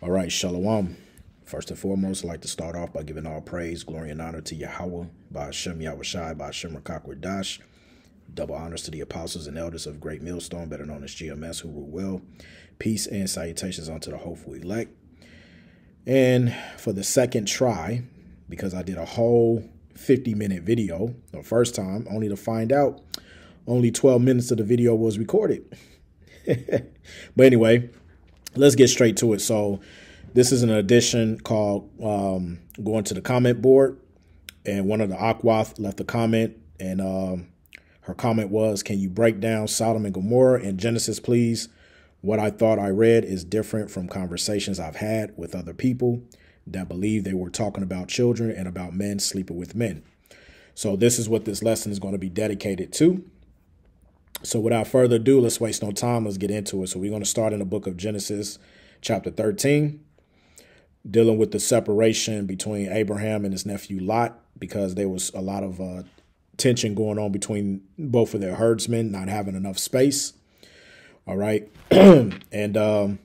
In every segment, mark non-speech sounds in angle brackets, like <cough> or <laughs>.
All right, Shalom. First and foremost, I'd like to start off by giving all praise, glory, and honor to Yahweh, by Hashem Yahweh by Hashem. Double honors to the apostles and elders of Great Millstone, better known as GMS, who rule well. Peace and salutations unto the hopeful elect. And for the second try, because I did a whole 50 minute video the first time, only to find out only 12 minutes of the video was recorded. <laughs> but anyway, let's get straight to it. So, this is an edition called um, Going to the Comment Board. And one of the Akwath left a comment, and um, her comment was Can you break down Sodom and Gomorrah in Genesis, please? What I thought I read is different from conversations I've had with other people that believe they were talking about children and about men sleeping with men. So, this is what this lesson is going to be dedicated to. So, without further ado, let's waste no time. Let's get into it. So, we're going to start in the book of Genesis, chapter 13, dealing with the separation between Abraham and his nephew Lot, because there was a lot of uh, tension going on between both of their herdsmen, not having enough space. All right. <clears throat> and um,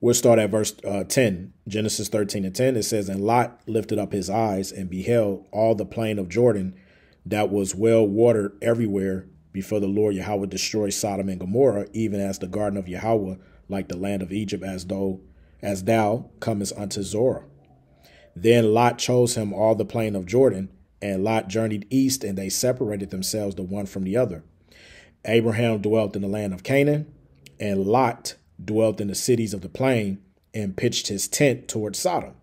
we'll start at verse uh, 10, Genesis 13 and 10. It says, And Lot lifted up his eyes and beheld all the plain of Jordan that was well watered everywhere before the Lord Yahweh destroyed Sodom and Gomorrah, even as the garden of Yahweh, like the land of Egypt, as though as thou comest unto Zoar. Then Lot chose him all the plain of Jordan, and Lot journeyed east, and they separated themselves the one from the other. Abraham dwelt in the land of Canaan, and Lot dwelt in the cities of the plain and pitched his tent towards Sodom.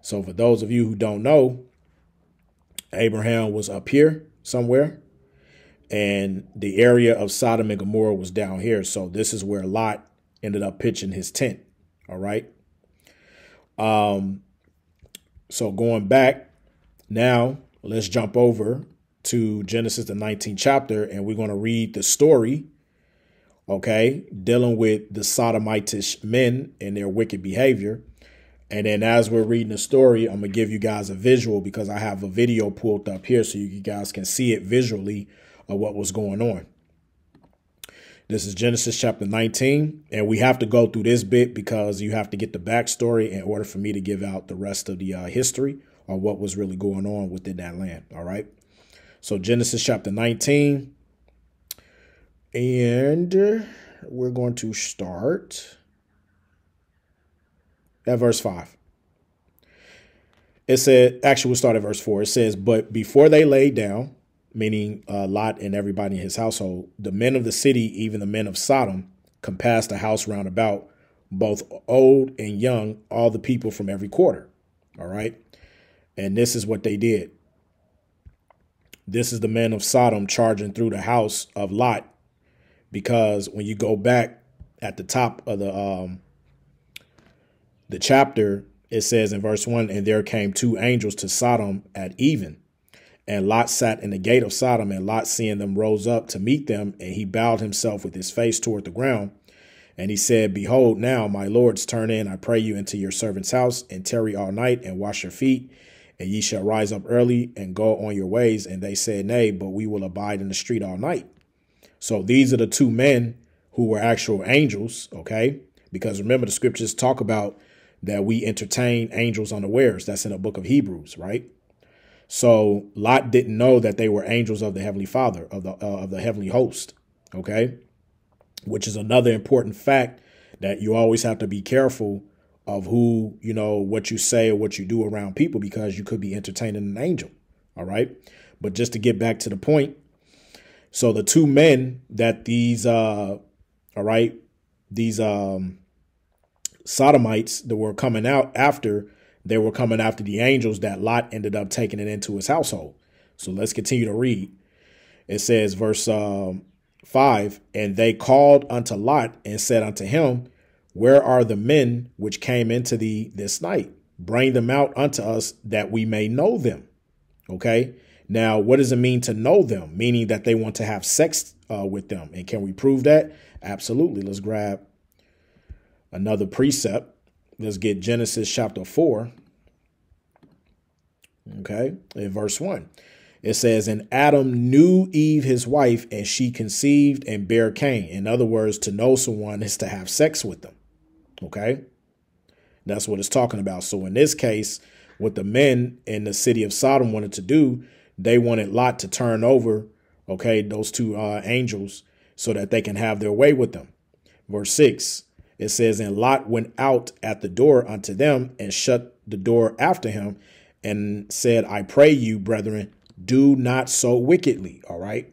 So, for those of you who don't know, Abraham was up here somewhere, and the area of Sodom and Gomorrah was down here. So, this is where Lot ended up pitching his tent. All right. Um, so, going back now, let's jump over to Genesis, the 19th chapter, and we're going to read the story, okay, dealing with the Sodomitish men and their wicked behavior. And then as we're reading the story, I'm going to give you guys a visual because I have a video pulled up here so you guys can see it visually of what was going on. This is Genesis chapter 19, and we have to go through this bit because you have to get the backstory in order for me to give out the rest of the uh, history or what was really going on within that land. All right. So Genesis chapter 19. And we're going to start at verse 5. It said, actually, we'll start at verse 4. It says, But before they laid down, meaning uh, Lot and everybody in his household, the men of the city, even the men of Sodom, compassed the house round about, both old and young, all the people from every quarter. All right. And this is what they did. This is the men of Sodom charging through the house of Lot, because when you go back at the top of the um, the chapter, it says in verse one, and there came two angels to Sodom at even, and Lot sat in the gate of Sodom, and Lot seeing them rose up to meet them, and he bowed himself with his face toward the ground. And he said, Behold, now, my lords, turn in, I pray you, into your servant's house, and tarry all night, and wash your feet, and ye shall rise up early and go on your ways. And they said, Nay, but we will abide in the street all night. So these are the two men who were actual angels, okay? Because remember, the scriptures talk about that we entertain angels unawares. That's in the book of Hebrews, right? So Lot didn't know that they were angels of the heavenly Father of the uh, of the heavenly host, okay? Which is another important fact that you always have to be careful of who, you know, what you say or what you do around people because you could be entertaining an angel. All right. But just to get back to the point, so the two men that these uh all right, these um sodomites that were coming out after, they were coming after the angels that Lot ended up taking it into his household. So let's continue to read. It says, verse um, 5 And they called unto Lot and said unto him, where are the men which came into thee this night? Bring them out unto us that we may know them. Okay. Now, what does it mean to know them? Meaning that they want to have sex uh, with them. And can we prove that? Absolutely. Let's grab another precept. Let's get Genesis chapter 4. Okay. In verse 1. It says, And Adam knew Eve, his wife, and she conceived and bare Cain. In other words, to know someone is to have sex with them. Okay. That's what it's talking about. So in this case, what the men in the city of Sodom wanted to do, they wanted Lot to turn over, okay, those two uh, angels so that they can have their way with them. Verse 6, it says, And Lot went out at the door unto them and shut the door after him and said, I pray you, brethren, do not so wickedly. All right.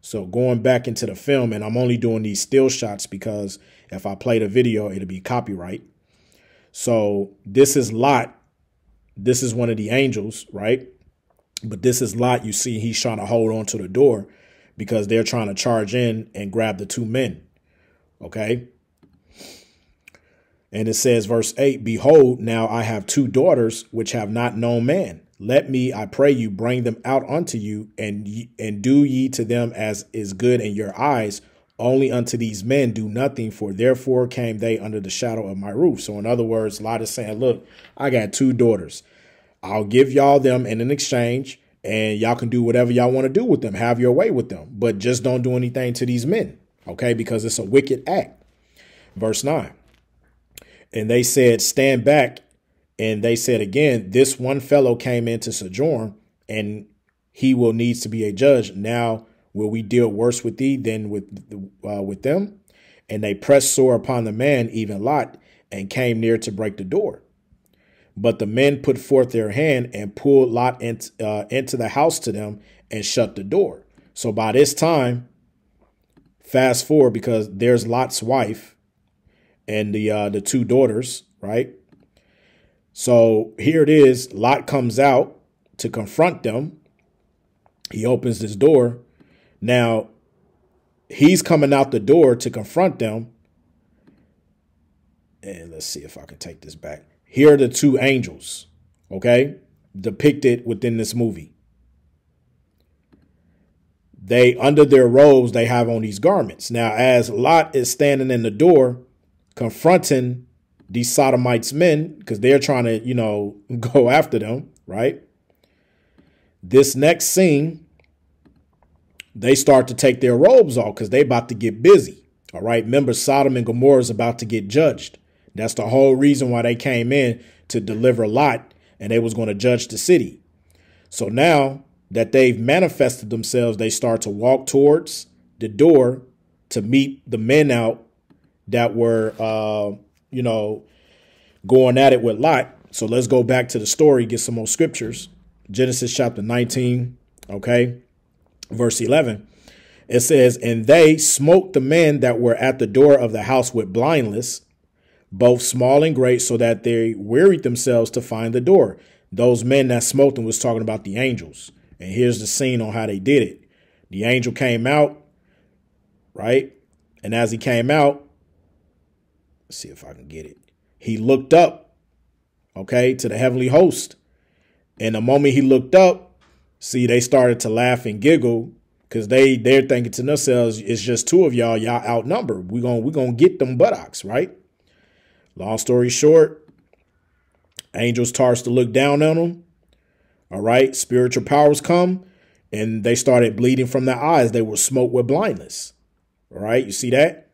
So going back into the film, and I'm only doing these still shots because if I play the video, it'll be copyright. So this is Lot. This is one of the angels, right? But this is Lot. You see, he's trying to hold on to the door because they're trying to charge in and grab the two men. Okay. And it says, verse 8 Behold, now I have two daughters which have not known man. Let me, I pray you, bring them out unto you, and and do ye to them as is good in your eyes. Only unto these men do nothing, for therefore came they under the shadow of my roof. So, in other words, Lot is saying, Look, I got two daughters. I'll give y'all them in an exchange, and y'all can do whatever y'all want to do with them. Have your way with them, but just don't do anything to these men, okay? Because it's a wicked act. Verse 9. And they said, Stand back and they said again, this one fellow came in to sojourn, and he will needs to be a judge. Now will we deal worse with thee than with uh, with them? And they pressed sore upon the man, even Lot, and came near to break the door. But the men put forth their hand and pulled Lot in, uh, into the house to them and shut the door. So by this time, fast forward because there's Lot's wife and the uh, the two daughters, right? So here it is. Lot comes out to confront them. He opens this door. Now, he's coming out the door to confront them. And let's see if I can take this back. Here are the two angels, okay, depicted within this movie. They, under their robes, they have on these garments. Now, as Lot is standing in the door confronting these sodomites men because they're trying to, you know, <laughs> go after them, right? This next scene, they start to take their robes off because they about to get busy. All right. Remember, Sodom and Gomorrah is about to get judged. That's the whole reason why they came in to deliver Lot and they was going to judge the city. So now that they've manifested themselves, they start to walk towards the door to meet the men out that were uh, you know, going at it with Lot. So let's go back to the story, get some more scriptures. Genesis chapter 19, okay, verse 11. It says, And they smote the men that were at the door of the house with blindness, both small and great, so that they wearied themselves to find the door. Those men that smote them was talking about the angels. And here's the scene on how they did it. The angel came out, right? And as he came out, Let's see if I can get it. He looked up, okay, to the heavenly host. And the moment he looked up, see, they started to laugh and giggle because they they're thinking to themselves, it's just two of y'all, y'all outnumbered. We're gonna we're gonna get them buttocks, right? Long story short, angels starts to look down on them. All right, spiritual powers come and they started bleeding from their eyes. They were smoked with blindness. All right, you see that?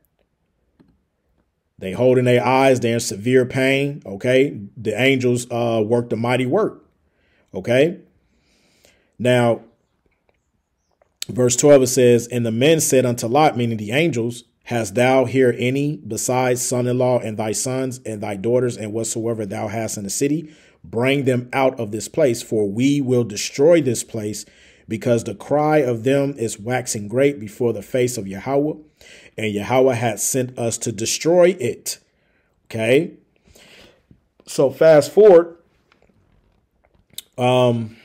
They holding their eyes. They're in severe pain. Okay. The angels uh, worked a mighty work. Okay. Now, verse 12 it says, And the men said unto Lot, meaning the angels, Hast thou here any besides son in law and thy sons and thy daughters and whatsoever thou hast in the city? Bring them out of this place, for we will destroy this place, because the cry of them is waxing great before the face of Yahweh and Yahweh had sent us to destroy it. Okay. So fast forward. Um,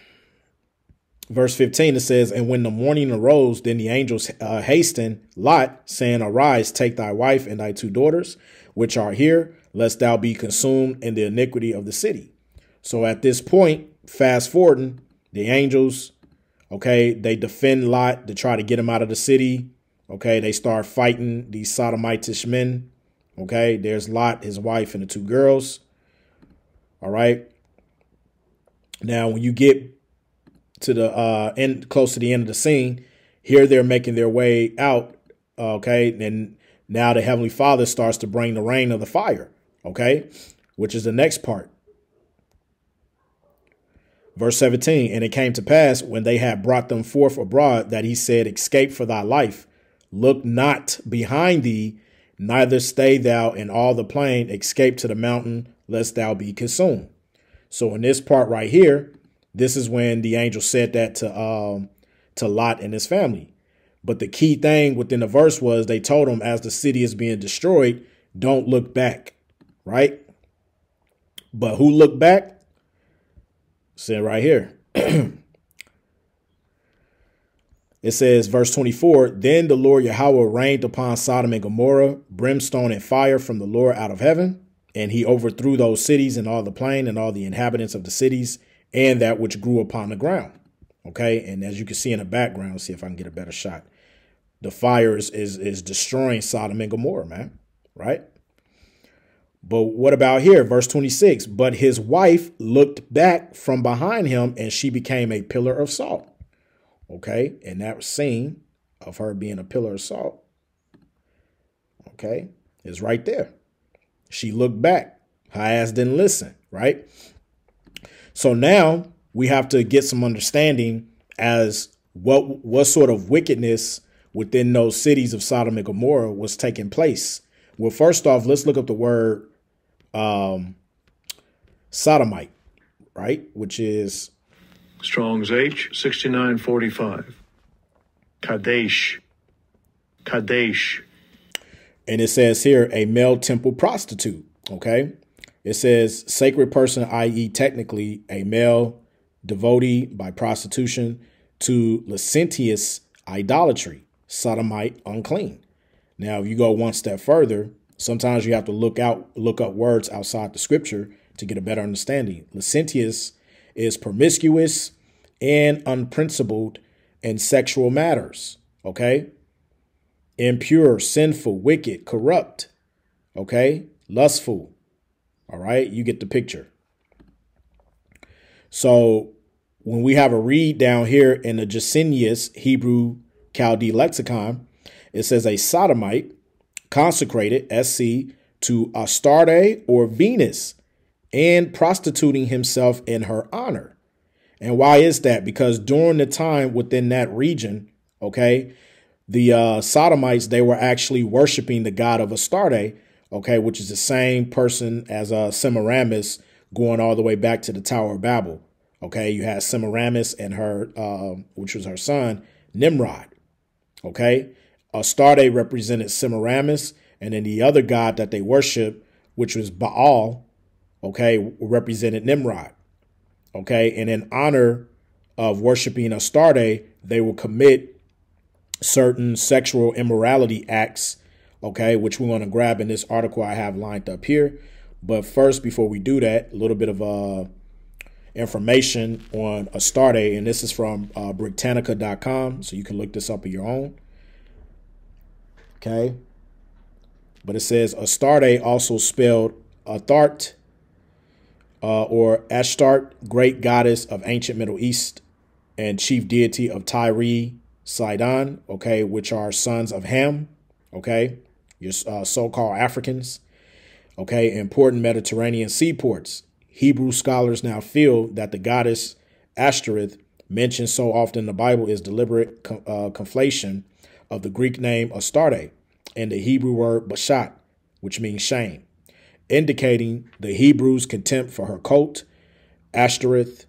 verse 15 it says, And when the morning arose, then the angels uh, hastened Lot, saying, Arise, take thy wife and thy two daughters, which are here, lest thou be consumed in the iniquity of the city. So at this point, fast forwarding, the angels, okay, they defend Lot to try to get him out of the city. Okay, they start fighting these sodomitish men. Okay, there's Lot, his wife, and the two girls. All right. Now, when you get to the uh end close to the end of the scene, here they're making their way out. Okay, and now the Heavenly Father starts to bring the rain of the fire. Okay, which is the next part. Verse 17, and it came to pass when they had brought them forth abroad that he said, Escape for thy life, look not behind thee, neither stay thou in all the plain, escape to the mountain, lest thou be consumed. So in this part right here, this is when the angel said that to um to Lot and his family. But the key thing within the verse was they told him as the city is being destroyed, don't look back, right? But who looked back? Said right here. <clears throat> it says, verse 24 Then the Lord Yahweh rained upon Sodom and Gomorrah brimstone and fire from the Lord out of heaven, and he overthrew those cities and all the plain and all the inhabitants of the cities and that which grew upon the ground. Okay, and as you can see in the background, see if I can get a better shot. The fire is is, is destroying Sodom and Gomorrah, man. Right? But what about here? Verse 26. But his wife looked back from behind him and she became a pillar of salt. Okay. And that scene of her being a pillar of salt. Okay. Is right there. She looked back. Her ass didn't listen. Right. So now we have to get some understanding as what what sort of wickedness within those cities of Sodom and Gomorrah was taking place. Well, first off, let's look up the word um, sodomite, right? Which is Strong's H sixty nine forty five. Kadesh. Kadesh. And it says here a male temple prostitute. Okay. It says sacred person, i.e., technically a male devotee by prostitution to licentious idolatry, sodomite, unclean. Now, if you go one step further, sometimes you have to look out, look up words outside the scripture to get a better understanding. Licentious is promiscuous and unprincipled in sexual matters. Okay. Impure, sinful, wicked, corrupt. Okay. Lustful. All right. You get the picture. So when we have a read down here in the Gesenius Hebrew Chaldee lexicon, it says a sodomite consecrated, SC, to Astarte or Venus and prostituting himself in her honor. And why is that? Because during the time within that region, okay, the uh, Sodomites, they were actually worshiping the god of Astarte, okay, which is the same person as uh, Semiramis going all the way back to the Tower of Babel. Okay, you had Semiramis and her, uh, which was her son, Nimrod. Okay, Astarte represented Semiramis, and then the other god that they worship, which was Baal, okay, represented Nimrod. Okay, and in honor of worshiping Astarte, they will commit certain sexual immorality acts, okay, which we're going to grab in this article I have lined up here. But first, before we do that, a little bit of uh, information on Astarte, and this is from uh, Britannica.com, so you can look this up on your own. Okay. But it says Astarte, also spelled Athtart uh, or Ashtart, great goddess of ancient Middle East and chief deity of Tyre, Sidon, okay, which are sons of Ham, okay, your uh, so-called Africans, okay, important Mediterranean seaports. Hebrew scholars now feel that the goddess Ashtoreth, mentioned so often in the Bible, is deliberate uh, conflation of the Greek name Astarte and the Hebrew word boshet, which means shame, indicating the Hebrews' contempt for her cult, Ashtoreth.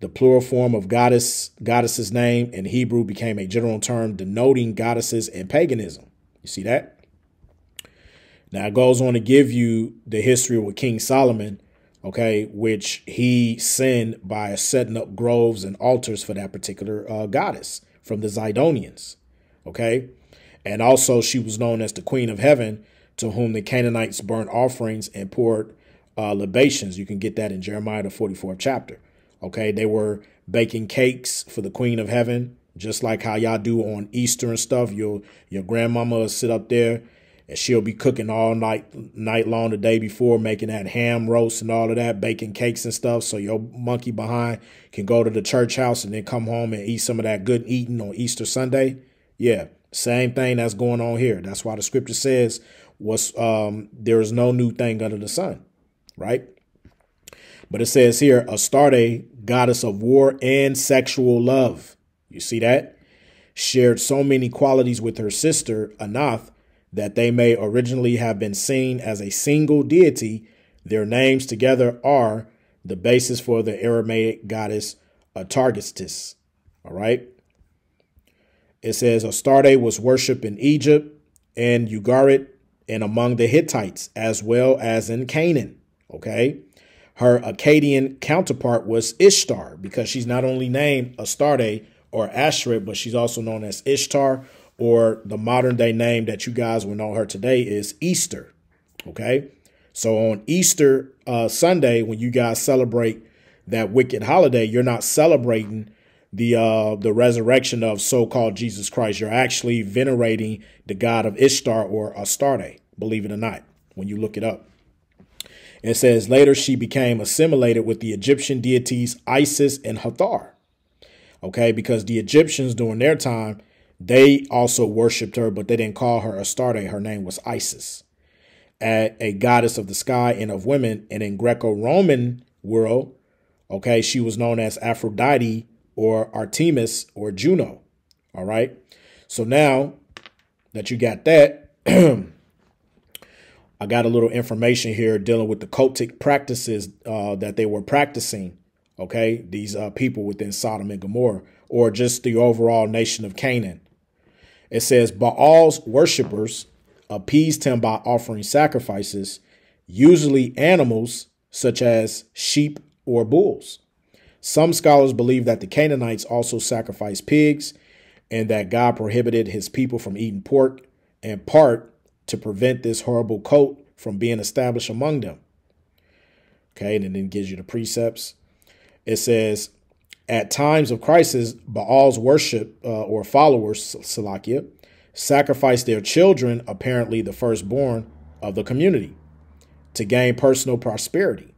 The plural form of goddess goddess's name in Hebrew became a general term denoting goddesses in paganism. You see that? Now it goes on to give you the history with King Solomon, okay, which he sinned by setting up groves and altars for that particular uh, goddess from the Zidonians, okay? And also she was known as the Queen of Heaven, to whom the Canaanites burnt offerings and poured uh, libations. You can get that in Jeremiah, the 44th chapter. Okay, they were baking cakes for the Queen of Heaven, just like how y'all do on Easter and stuff. Your your grandmama will sit up there and she'll be cooking all night night long the day before, making that ham roast and all of that, baking cakes and stuff. So your monkey behind can go to the church house and then come home and eat some of that good eating on Easter Sunday. Yeah, Same thing that's going on here. That's why the scripture says was um, there is no new thing under the sun, right? But it says here, Astarte, goddess of war and sexual love. You see that? Shared so many qualities with her sister, Anath, that they may originally have been seen as a single deity. Their names together are the basis for the Aramaic goddess Atargistis. All right. It says Astarte was worshipped in Egypt and Ugarit and among the Hittites as well as in Canaan. Okay. Her Akkadian counterpart was Ishtar because she's not only named Astarte or Ashtoreth, but she's also known as Ishtar or the modern day name that you guys will know her today is Easter. Okay. So on Easter uh, Sunday, when you guys celebrate that wicked holiday, you're not celebrating the uh, the resurrection of so-called Jesus Christ. You're actually venerating the god of Ishtar or Astarte, believe it or not, when you look it up. It says later she became assimilated with the Egyptian deities Isis and Hathor. Okay, because the Egyptians during their time, they also worshipped her, but they didn't call her Astarte. Her name was Isis, a, goddess of the sky and of women. And in Greco-Roman world, okay, she was known as Aphrodite or Artemis or Juno. All right. So now that you got that, <clears throat> I got a little information here dealing with the cultic practices uh, that they were practicing. Okay. These uh, people within Sodom and Gomorrah, or just the overall nation of Canaan. It says Baal's worshippers appeased him by offering sacrifices, usually animals such as sheep or bulls. Some scholars believe that the Canaanites also sacrificed pigs and that God prohibited his people from eating pork, in part to prevent this horrible cult from being established among them. Okay, and then gives you the precepts. It says, at times of crisis, Baal's worship uh, or followers, Salakia, sacrificed their children, apparently the firstborn of the community, to gain personal prosperity.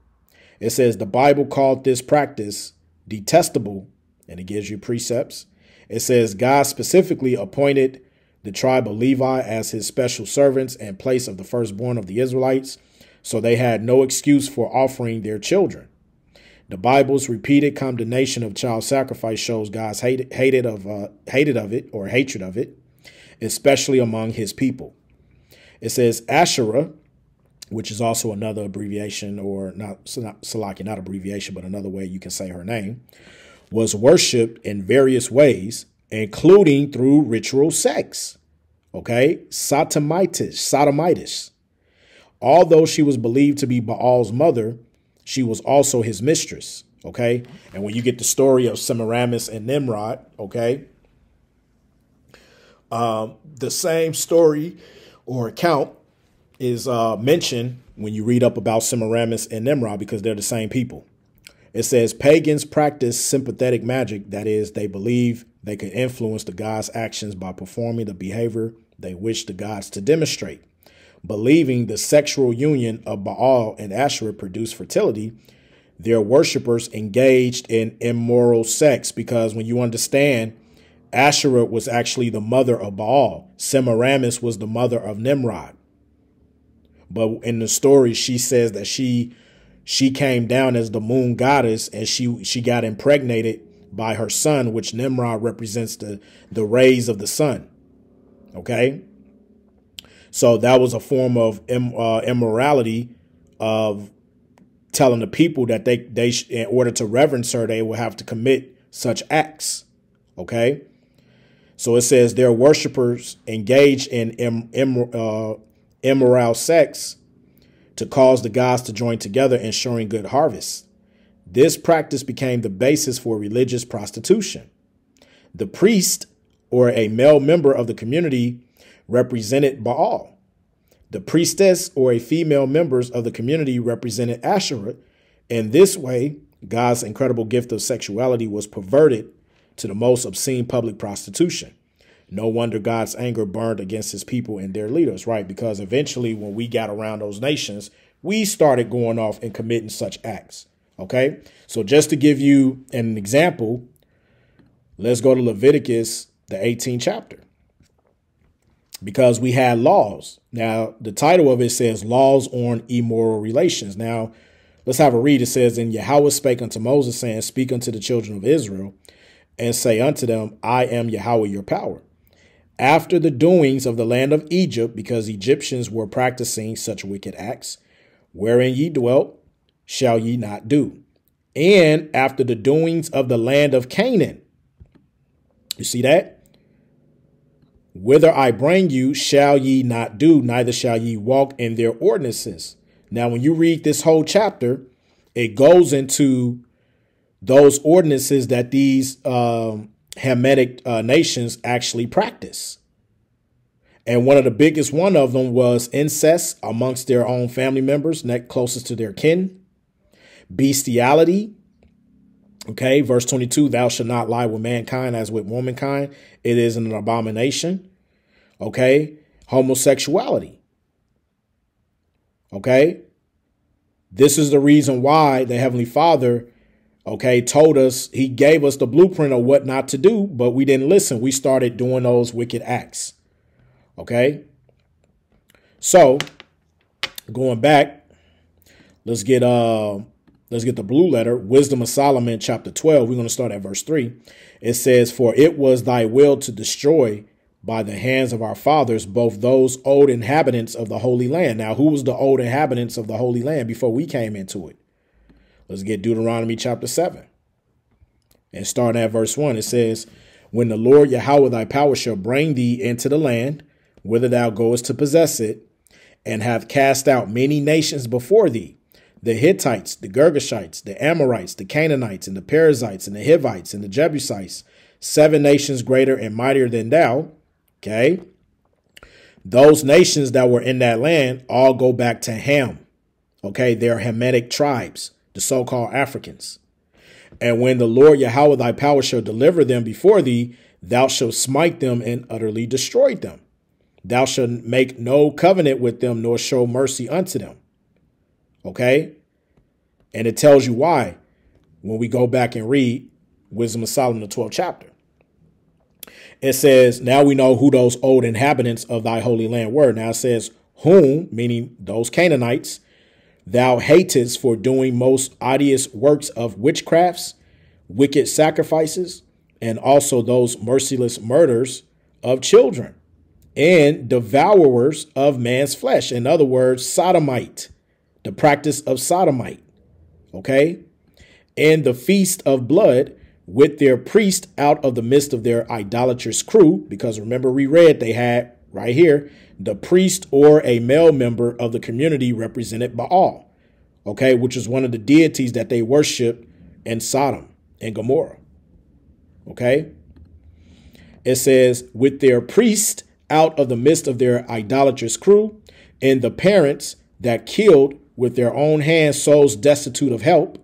It says the Bible called this practice detestable, and it gives you precepts. It says God specifically appointed the tribe of Levi as his special servants in place of the firstborn of the Israelites, so they had no excuse for offering their children. The Bible's repeated condemnation of child sacrifice shows God's hated, hated of uh, hated of it or hatred of it, especially among his people. It says Asherah, which is also another abbreviation, or not Salaki, not abbreviation, but another way you can say her name, was worshipped in various ways, including through ritual sex. Okay, sodomitis, sodomitis. Although she was believed to be Baal's mother, she was also his mistress. Okay, and when you get the story of Semiramis and Nimrod, okay, um, the same story or account is uh, mentioned when you read up about Semiramis and Nimrod because they're the same people. It says pagans practice sympathetic magic, that is, they believe they can influence the gods' actions by performing the behavior they wish the gods to demonstrate. Believing the sexual union of Baal and Asherah produced fertility, their worshippers engaged in immoral sex because when you understand, Asherah was actually the mother of Baal, Semiramis was the mother of Nimrod. But in the story, she says that she she came down as the moon goddess and she she got impregnated by her son, which Nimrod represents the the rays of the sun. Okay, so that was a form of Im, uh, immorality of telling the people that they they in order to reverence her they will have to commit such acts. Okay, so it says their worshippers engaged in Im, Im, uh, immoral sex to cause the gods to join together, ensuring good harvests. This practice became the basis for religious prostitution. The priest, or a male member of the community, represented Baal. The priestess, or a female members of the community, represented Asherah. In this way, God's incredible gift of sexuality was perverted to the most obscene public prostitution. No wonder God's anger burned against his people and their leaders, right? Because eventually, when we got around those nations, we started going off and committing such acts. Okay. So, just to give you an example, let's go to Leviticus, the 18th chapter. because we had laws. Now, the title of it says Laws on Immoral Relations. Now, let's have a read. It says, And Yahweh spake unto Moses, saying, Speak unto the children of Israel, and say unto them, I am Yahweh your power. After the doings of the land of Egypt, because Egyptians were practicing such wicked acts, wherein ye dwelt, shall ye not do. And after the doings of the land of Canaan. You see that? Whither I bring you, shall ye not do, neither shall ye walk in their ordinances. Now, when you read this whole chapter, it goes into those ordinances that these um, Hamitic uh, nations actually practice. And one of the biggest one of them was incest amongst their own family members, next closest to their kin, bestiality. Okay, verse 22, thou shalt not lie with mankind as with womankind. It is an abomination. Okay, homosexuality. Okay, this is the reason why the Heavenly Father okay, told us, he gave us the blueprint of what not to do, but we didn't listen. We started doing those wicked acts. Okay. So going back, let's get uh let's get the blue letter, Wisdom of Solomon, chapter 12. We're going to start at verse 3. It says, For it was thy will to destroy by the hands of our fathers both those old inhabitants of the Holy Land. Now, who was the old inhabitants of the Holy Land before we came into it? Let's get Deuteronomy chapter 7. And starting at verse 1, it says, When the Lord Yahweh thy power shall bring thee into the land, whither thou goest to possess it, and have cast out many nations before thee, the Hittites, the Girgashites, the Amorites, the Canaanites, and the Perizzites, and the Hivites, and the Jebusites, seven nations greater and mightier than thou. Okay. Those nations that were in that land all go back to Ham. Okay. They're Hamitic tribes the so called Africans. And when the Lord Yahweh thy power shall deliver them before thee, thou shalt smite them and utterly destroy them. Thou shalt make no covenant with them, nor show mercy unto them. Okay? And it tells you why when we go back and read Wisdom of Solomon, the 12th chapter. It says, Now we know who those old inhabitants of thy holy land were. Now it says, Whom, meaning those Canaanites, Thou hatest for doing most odious works of witchcrafts, wicked sacrifices, and also those merciless murders of children, and devourers of man's flesh. In other words, sodomite, the practice of sodomite. Okay? And the feast of blood with their priest out of the midst of their idolatrous crew, because remember, we read they had right here the priest or a male member of the community represented Baal, okay, which is one of the deities that they worship in Sodom and Gomorrah. Okay? It says, with their priest out of the midst of their idolatrous crew, and the parents that killed with their own hands souls destitute of help,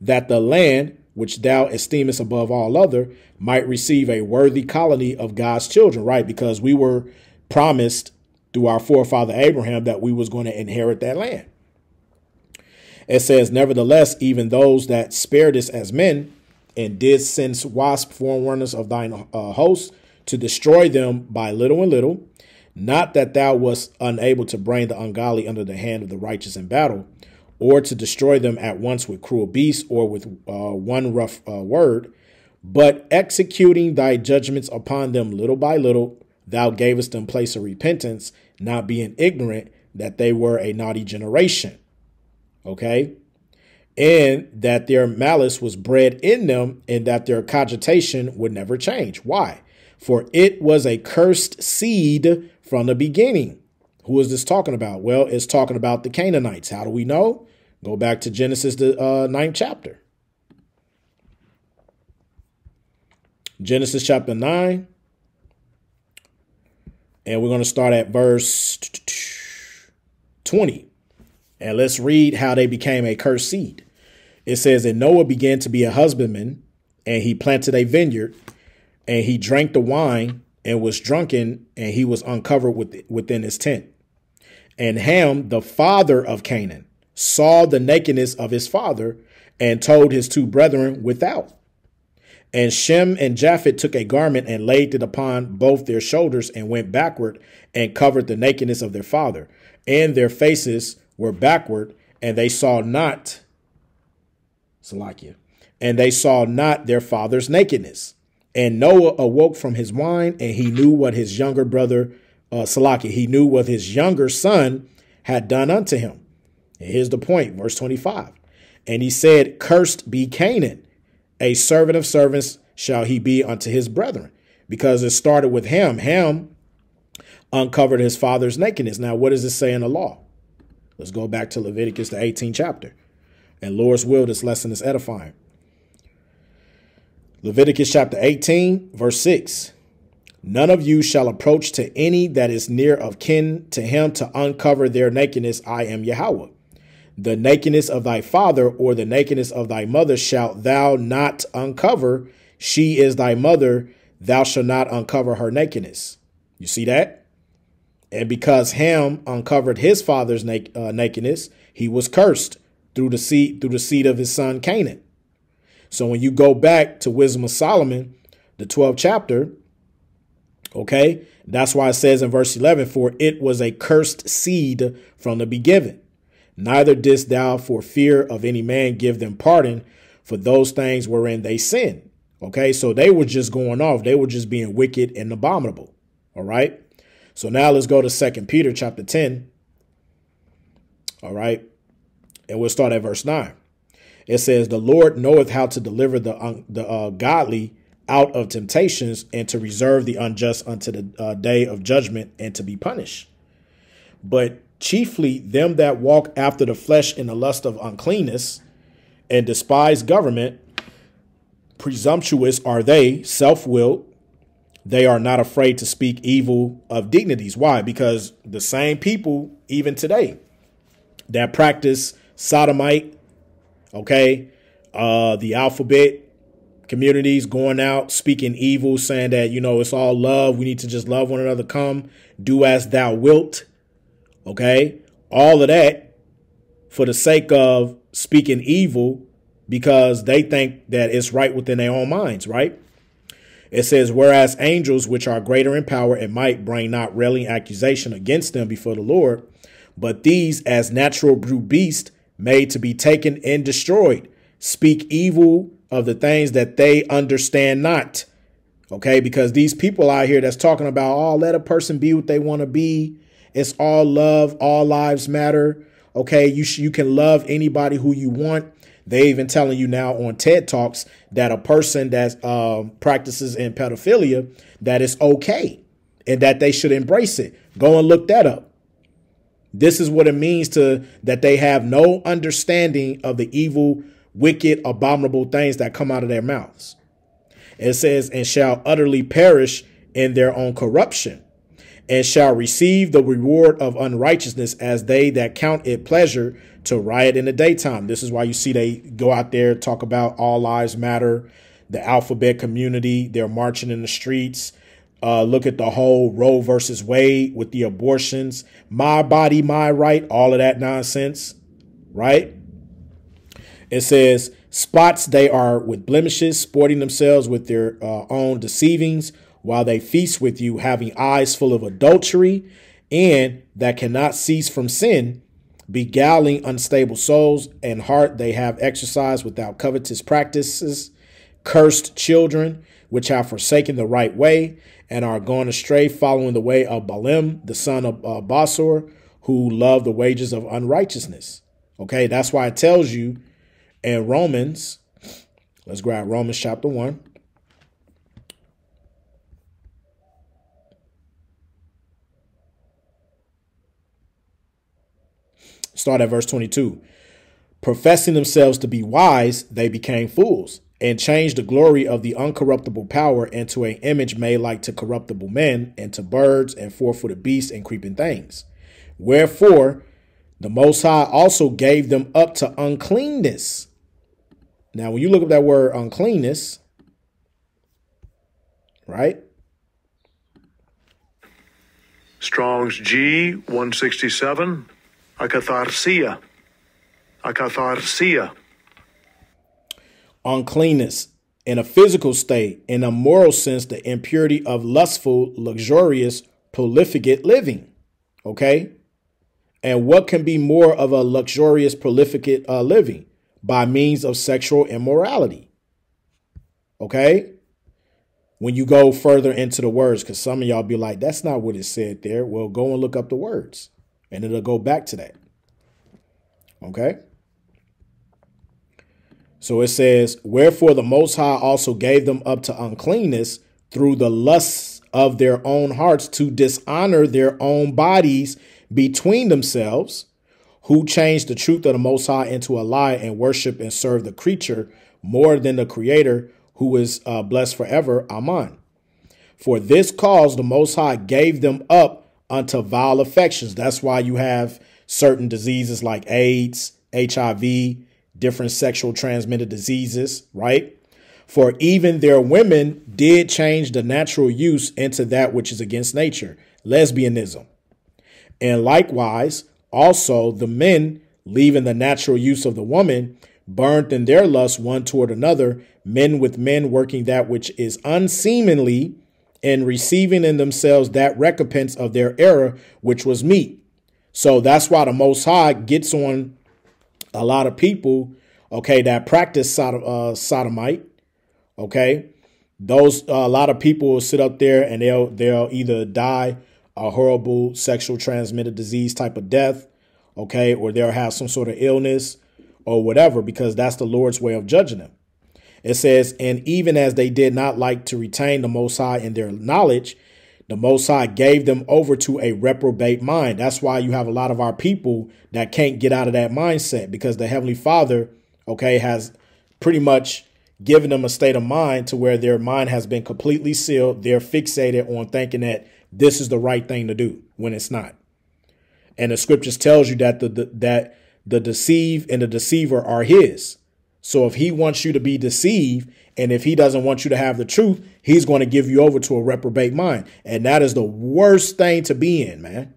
that the land which thou esteemest above all other might receive a worthy colony of God's children, right? Because we were promised through our forefather Abraham that we was going to inherit that land. It says, Nevertheless, even those that spared us as men and did send wasp forerunners of thine uh, host to destroy them by little and little, not that thou wast unable to bring the ungodly under the hand of the righteous in battle, or to destroy them at once with cruel beasts or with uh, one rough uh, word, but executing thy judgments upon them little by little, Thou gavest them place of repentance, not being ignorant that they were a naughty generation. Okay? And that their malice was bred in them, and that their cogitation would never change. Why? For it was a cursed seed from the beginning. Who is this talking about? Well, it's talking about the Canaanites. How do we know? Go back to Genesis, the uh, ninth chapter. Genesis chapter 9, and we're going to start at verse 20. And let's read how they became a cursed seed. It says, And Noah began to be a husbandman, and he planted a vineyard, and he drank the wine and was drunken, and he was uncovered within his tent. And Ham, the father of Canaan, saw the nakedness of his father and told his two brethren without. And Shem and Japheth took a garment and laid it upon both their shoulders and went backward and covered the nakedness of their father. And their faces were backward, and they saw not Salakia. And they saw not their father's nakedness. And Noah awoke from his wine, and he knew what his younger brother, uh, Salakia, he knew what his younger son had done unto him. And here's the point, verse 25. And he said, Cursed be Canaan, a servant of servants shall he be unto his brethren. Because it started with Ham. Ham uncovered his father's nakedness. Now, what does it say in the law? Let's go back to Leviticus, the 18th chapter. And Lord's will, this lesson is edifying. Leviticus chapter 18, verse 6. None of you shall approach to any that is near of kin to him to uncover their nakedness. I am Yahweh. The nakedness of thy father or the nakedness of thy mother shalt thou not uncover. She is thy mother. Thou shalt not uncover her nakedness. You see that? And because Ham uncovered his father's na- uh, nakedness, he was cursed through the seed through the seed of his son Canaan. So when you go back to Wisdom of Solomon, the 12th chapter, okay, that's why it says in verse 11, for it was a cursed seed from the beginning. Neither didst thou for fear of any man give them pardon for those things wherein they sin. Okay, so they were just going off. They were just being wicked and abominable. All right. So now let's go to Second Peter chapter 10. All right. And we'll start at verse 9. It says, The Lord knoweth how to deliver the, uh, the uh, godly out of temptations and to reserve the unjust unto the uh, day of judgment and to be punished. But chiefly them that walk after the flesh in the lust of uncleanness and despise government, presumptuous are they, self willed. They are not afraid to speak evil of dignities. Why? Because the same people, even today, that practice sodomite, okay, uh, the alphabet communities going out speaking evil, saying that, you know, it's all love. We need to just love one another. Come, do as thou wilt. Okay. All of that for the sake of speaking evil because they think that it's right within their own minds, right? It says, whereas angels, which are greater in power and might, bring not railing accusation against them before the Lord, but these, as natural brute beasts, made to be taken and destroyed. Speak evil of the things that they understand not. Okay, because these people out here that's talking about, oh, let a person be what they want to be. It's all love, all lives matter. Okay, you sh- you can love anybody who you want. They even telling you now on TED Talks that a person that um, practices in pedophilia that it's okay and that they should embrace it. Go and look that up. This is what it means to that they have no understanding of the evil, wicked, abominable things that come out of their mouths. It says, and shall utterly perish in their own corruption, and shall receive the reward of unrighteousness as they that count it pleasure to riot in the daytime. This is why you see they go out there, talk about all lives matter, the alphabet community, they're marching in the streets, uh, look at the whole Roe versus Wade with the abortions, my body, my right, all of that nonsense, right? It says, spots they are with blemishes, sporting themselves with their uh, own deceivings, while they feast with you, having eyes full of adultery, and that cannot cease from sin, beguiling unstable souls, and heart they have exercised without covetous practices, cursed children, which have forsaken the right way, and are gone astray, following the way of Balaam, the son of uh, Bosor, who loved the wages of unrighteousness. Okay, that's why it tells you in Romans, let's grab Romans chapter 1. Start at verse 22. Professing themselves to be wise, they became fools and changed the glory of the uncorruptible power into an image made like to corruptible men, and to birds, and four footed beasts, and creeping things. Wherefore, the Most High also gave them up to uncleanness. Now, when you look up that word uncleanness, right? Strong's G 167. Akatharsia. Akatharsia. Uncleanness. in a physical state, in a moral sense, the impurity of lustful, luxurious, prolificate living. Okay? And what can be more of a luxurious, prolificate uh, living? By means of sexual immorality. Okay? When you go further into the words, because some of y'all be like, that's not what it said there. Well, go and look up the words and it'll go back to that. Okay? So it says, Wherefore the Most High also gave them up to uncleanness through the lusts of their own hearts to dishonor their own bodies between themselves, who changed the truth of the Most High into a lie and worship and serve the creature more than the Creator, who is uh, blessed forever. Amen. For this cause the Most High gave them up unto vile affections. That's why you have certain diseases like AIDS, HIV, different sexual transmitted diseases, right? For even their women did change the natural use into that which is against nature, lesbianism. And likewise, also the men, leaving the natural use of the woman, burnt in their lust one toward another, men with men working that which is unseemly, and receiving in themselves that recompense of their error, which was meat. So that's why the Most High gets on a lot of people, okay, that practice uh, sodomite, okay. Those uh, a lot of people will sit up there and they'll they'll either die a horrible sexual transmitted disease type of death, okay, or they'll have some sort of illness or whatever because that's the Lord's way of judging them. It says, and even as they did not like to retain the Most High in their knowledge, the Most High gave them over to a reprobate mind. That's why you have a lot of our people that can't get out of that mindset because the Heavenly Father, okay, has pretty much given them a state of mind to where their mind has been completely sealed. They're fixated on thinking that this is the right thing to do when it's not. And the scriptures tells you that the, the that the deceive and the deceiver are his. So if he wants you to be deceived and if he doesn't want you to have the truth, he's going to give you over to a reprobate mind. And that is the worst thing to be in, man.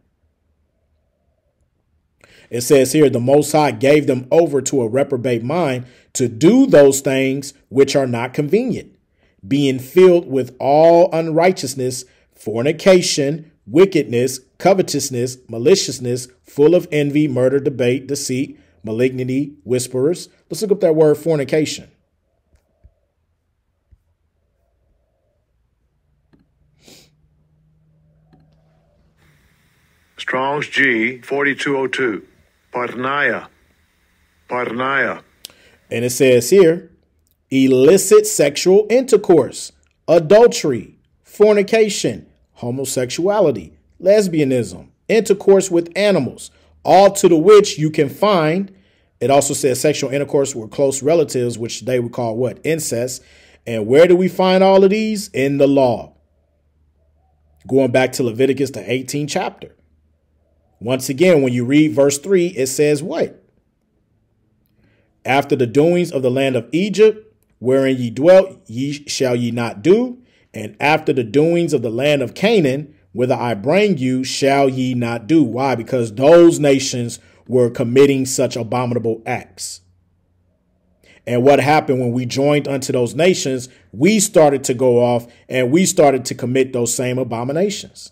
It says here, the Most High gave them over to a reprobate mind to do those things which are not convenient, being filled with all unrighteousness, fornication, wickedness, covetousness, maliciousness, full of envy, murder, debate, deceit, malignity, whisperers. Let's look up that word fornication. Strong's G 4202. porneia. porneia. And it says here illicit sexual intercourse, adultery, fornication, homosexuality, lesbianism, intercourse with animals, all to the which you can find. It also says sexual intercourse with close relatives, which they would call what? Incest. And where do we find all of these? In the law. Going back to Leviticus, the 18th chapter. Once again, when you read verse 3, it says what? After the doings of the land of Egypt, wherein ye dwelt, ye shall ye not do. And after the doings of the land of Canaan, whither I bring you, shall ye not do. Why? Because those nations were committing such abominable acts. And what happened when we joined unto those nations, we started to go off and we started to commit those same abominations.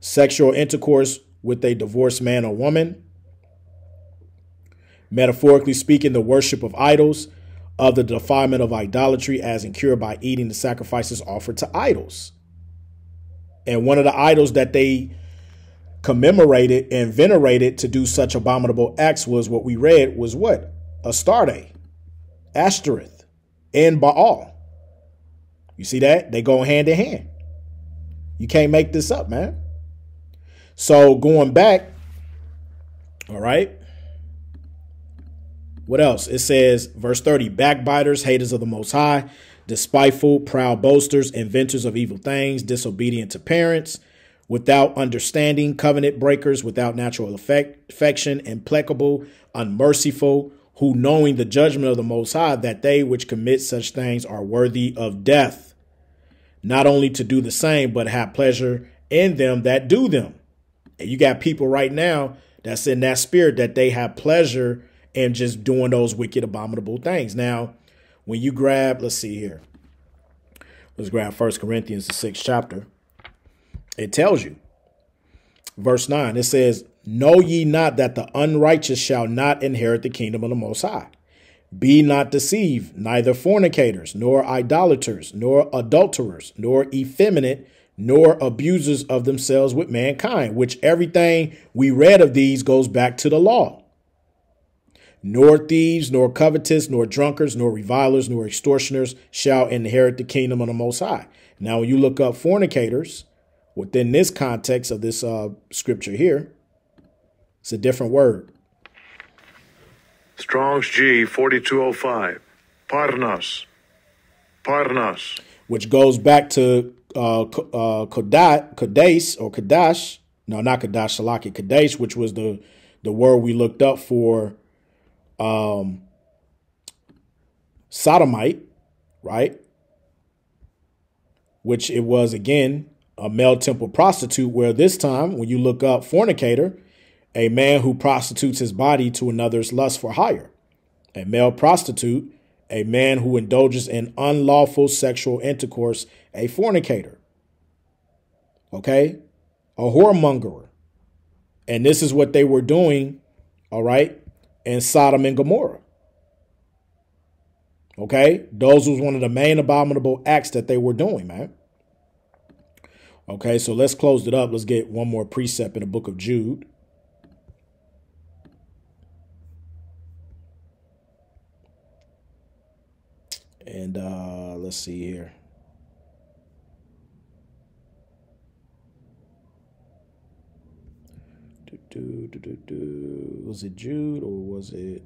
Sexual intercourse with a divorced man or woman. Metaphorically speaking, the worship of idols, of the defilement of idolatry as incurred by eating the sacrifices offered to idols. And one of the idols that they commemorated and venerated to do such abominable acts was what we read was what? Astarte, Ashtoreth, and Baal. You see that? They go hand in hand. You can't make this up, man. So going back, all right. What else? It says, verse 30 backbiters, haters of the Most High, despiteful, proud boasters, inventors of evil things, disobedient to parents, without understanding, covenant breakers, without natural effect, affection, implacable, unmerciful, who knowing the judgment of the Most High, that they which commit such things are worthy of death, not only to do the same, but have pleasure in them that do them. And you got people right now that's in that spirit that they have pleasure in just doing those wicked, abominable things. Now, when you grab, let's see here. Let's grab First Corinthians, the sixth chapter. It tells you, verse 9, it says, Know ye not that the unrighteous shall not inherit the kingdom of the Most High? Be not deceived, neither fornicators, nor idolaters, nor adulterers, nor effeminate, nor abusers of themselves with mankind, which everything we read of these goes back to the law. Nor thieves, nor covetous, nor drunkards, nor revilers, nor extortioners shall inherit the kingdom of the Most High. Now, when you look up fornicators within this context of this uh, scripture here, it's a different word. Strong's G 4205. pornos. pornos. Which goes back to uh, uh, Kadesh or Kadash. No, not Kadash, Shalaki. Kadesh, which was the, the word we looked up for um, sodomite, right? Which it was, again, a male temple prostitute, where this time, when you look up fornicator, a man who prostitutes his body to another's lust for hire. A male prostitute, a man who indulges in unlawful sexual intercourse, a fornicator. Okay? A whoremonger. And this is what they were doing, all right, in Sodom and Gomorrah. Okay? Those was one of the main abominable acts that they were doing, man. Okay, so let's close it up. Let's get one more precept in the book of Jude. And uh, let's see here. Do, do, do, do, do. Was it Jude or was it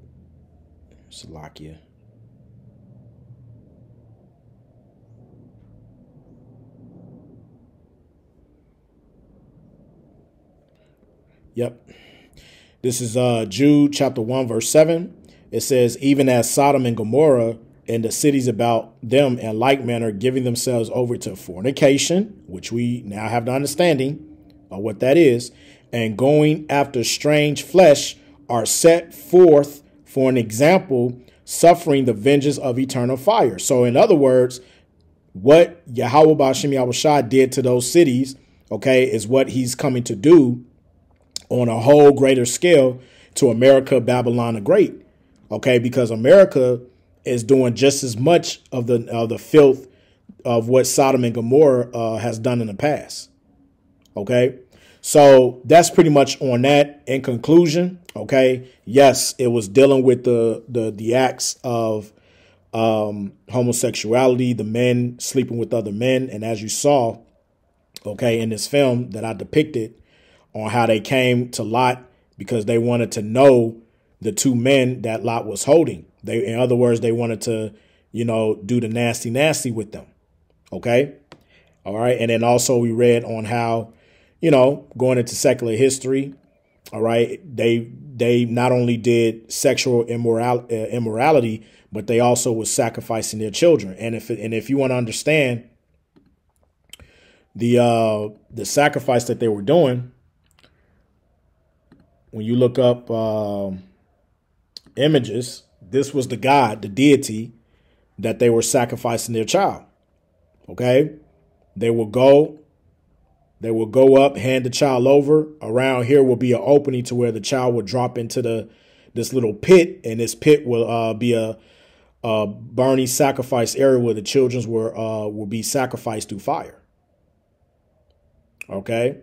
Salakia? Yep. This is uh Jude chapter 1 verse 7. It says even as Sodom and Gomorrah and the cities about them in like manner giving themselves over to fornication, which we now have the understanding of what that is, and going after strange flesh are set forth for an example, suffering the vengeance of eternal fire. So, in other words, what Yahweh Bashim Yahushua did to those cities, okay, is what he's coming to do on a whole greater scale to America, Babylon the Great. Okay, because America is doing just as much of the of the filth of what Sodom and Gomorrah uh, has done in the past. Okay, so that's pretty much on that. In conclusion, okay, yes, it was dealing with the the the acts of um, homosexuality, the men sleeping with other men, and as you saw, okay, in this film that I depicted on how they came to Lot because they wanted to know the two men that Lot was holding. They, in other words, they wanted to, you know, do the nasty, nasty with them. Okay. All right. And then also we read on how, you know, going into secular history. All right. They, they not only did sexual immoral, uh, immorality, but they also was sacrificing their children. And if, and if you want to understand the, uh, the sacrifice that they were doing, when you look up, uh, images, this was the God, the deity that they were sacrificing their child. Okay? They will go, they will go up, hand the child over. Around here will be an opening to where the child will drop into the this little pit, and this pit will uh, be a, burning sacrifice area where the children's were uh, will be sacrificed through fire. Okay.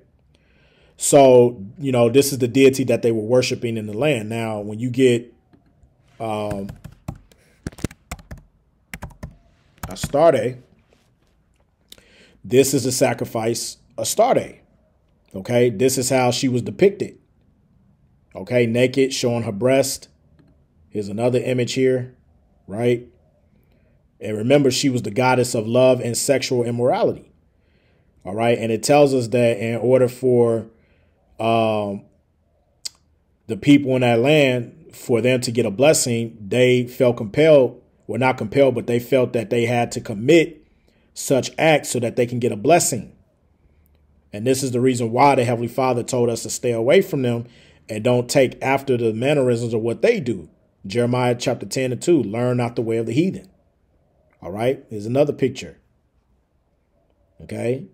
So, you know, this is the deity that they were worshiping in the land. Now, when you get um, Astarte, this is a sacrifice Astarte. Okay, this is how she was depicted. Okay, naked, showing her breast. Here's another image here, right? And remember, she was the goddess of love and sexual immorality. All right, and it tells us that in order for um, the people in that land for them to get a blessing, they felt compelled, well, not compelled, but they felt that they had to commit such acts so that they can get a blessing. And this is the reason why the Heavenly Father told us to stay away from them and don't take after the mannerisms of what they do. Jeremiah chapter 10 and 2 learn not the way of the heathen. All right. here's another picture. Okay.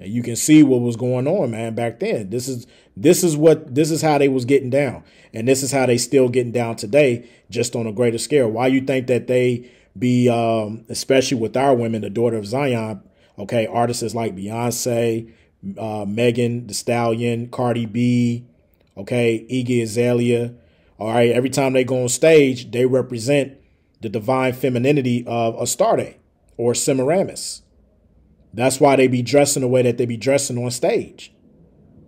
And you can see what was going on, man, back then. This is this is what this is how they was getting down. And this is how they still getting down today, just on a greater scale. Why you think that they be um, especially with our women, the daughter of Zion, okay, artists like Beyonce, uh, Megan Thee Stallion, Cardi B, okay, Iggy Azalea. All right, every time they go on stage, they represent the divine femininity of Astarte or Semiramis. That's why they be dressing the way that they be dressing on stage.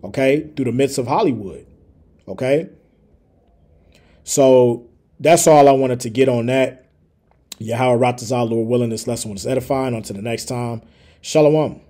Okay, through the midst of Hollywood. Okay. So that's all I wanted to get on that. Yahweh Ratazah, Lord willing, this lesson was edifying. Until the next time, Shalom.